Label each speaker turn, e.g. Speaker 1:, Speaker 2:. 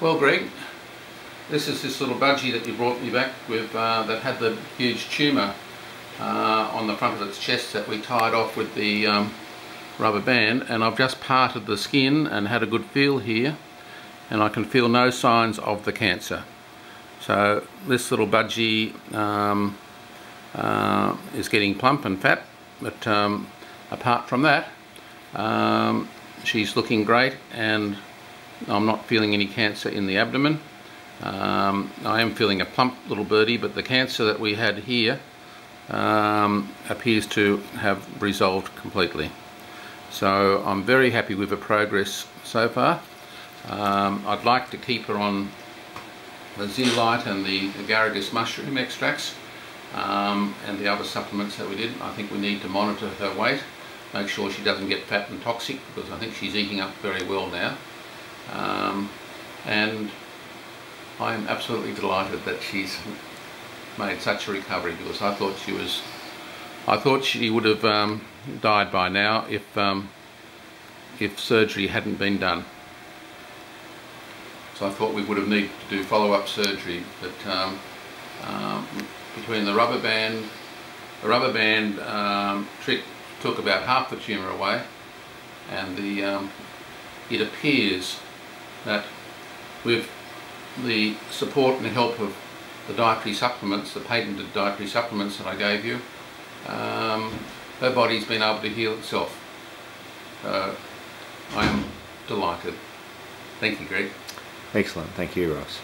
Speaker 1: Well, Greg, this is this little budgie that you brought me back with uh, that had the huge tumour uh, on the front of its chest that we tied off with the um, rubber band and I've just parted the skin and had a good feel here and I can feel no signs of the cancer. So this little budgie um, uh, is getting plump and fat but um, apart from that um, she's looking great and I'm not feeling any cancer in the abdomen. Um, I am feeling a plump little birdie, but the cancer that we had here um, appears to have resolved completely. So I'm very happy with the progress so far. Um, I'd like to keep her on the Zeolite and the agaricus mushroom extracts um, and the other supplements that we did. I think we need to monitor her weight, make sure she doesn't get fat and toxic because I think she's eating up very well now. Um, and I am absolutely delighted that she's made such a recovery because I thought she was I thought she would have um, died by now if um, if surgery hadn't been done. So I thought we would have needed to do follow-up surgery but um, um between the rubber band the rubber band um, trick took about half the tumour away and the it appears that with the support and the help of the dietary supplements, the patented dietary supplements that I gave you, um, her body's been able to heal itself. Uh, I am delighted. Thank you, Greg.
Speaker 2: Excellent. Thank you, Ross.